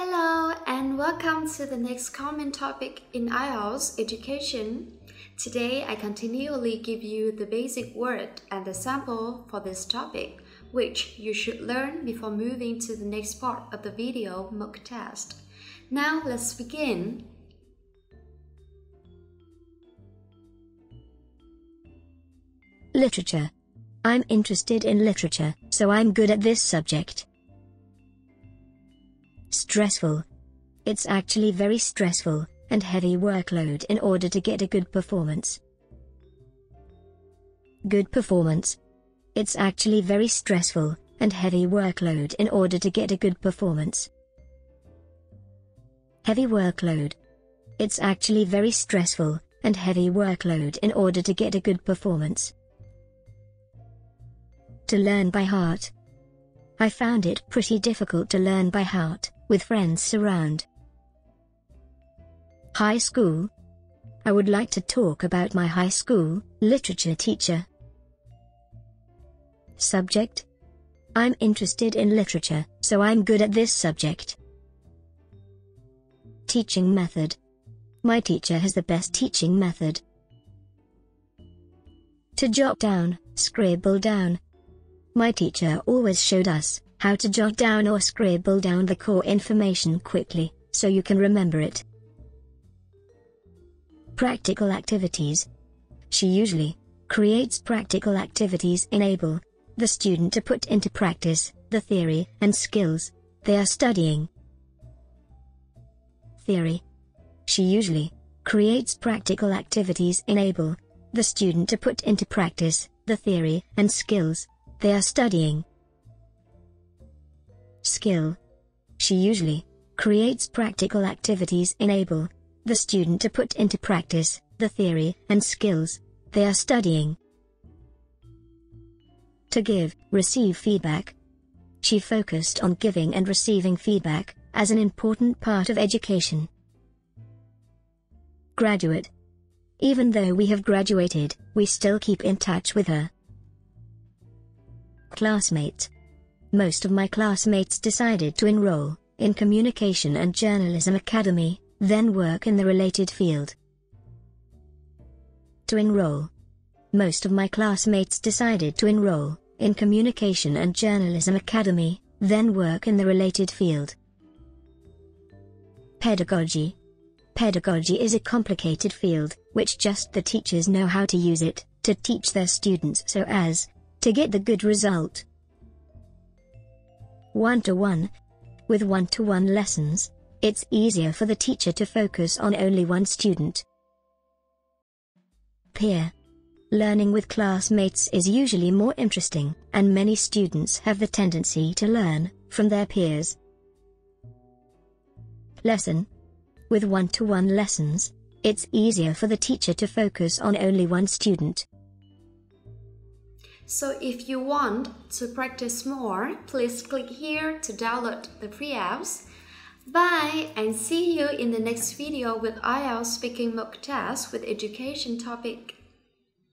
Hello and welcome to the next common topic in IELTS education. Today I continually give you the basic word and the sample for this topic, which you should learn before moving to the next part of the video mock test. Now let's begin. Literature. I'm interested in literature, so I'm good at this subject. Stressful. It's actually very stressful, and heavy workload in order to get a good performance. Good performance. It's actually very stressful, and heavy workload in order to get a good performance. Heavy workload. It's actually very stressful, and heavy workload in order to get a good performance. To learn by heart. I found it pretty difficult to learn by heart with friends around. High school. I would like to talk about my high school literature teacher. Subject. I'm interested in literature, so I'm good at this subject. Teaching method. My teacher has the best teaching method. To jot down, scribble down. My teacher always showed us how to jot down or scribble down the core information quickly, so you can remember it. Practical activities. She usually creates practical activities enable the student to put into practice the theory and skills they are studying. Theory. She usually creates practical activities enable the student to put into practice the theory and skills they are studying skill. She usually creates practical activities enable the student to put into practice the theory and skills they are studying. To give, receive feedback. She focused on giving and receiving feedback as an important part of education. Graduate. Even though we have graduated, we still keep in touch with her. Classmate. Most of my classmates decided to enroll in Communication and Journalism Academy, then work in the related field. To enroll. Most of my classmates decided to enroll in Communication and Journalism Academy, then work in the related field. Pedagogy. Pedagogy is a complicated field, which just the teachers know how to use it, to teach their students so as to get the good result one-to-one. With one-to-one lessons, it's easier for the teacher to focus on only one student. Peer. Learning with classmates is usually more interesting, and many students have the tendency to learn from their peers. Lesson. With one-to-one lessons, it's easier for the teacher to focus on only one student. So if you want to practice more, please click here to download the free apps. Bye and see you in the next video with IELTS speaking mock test with education topic.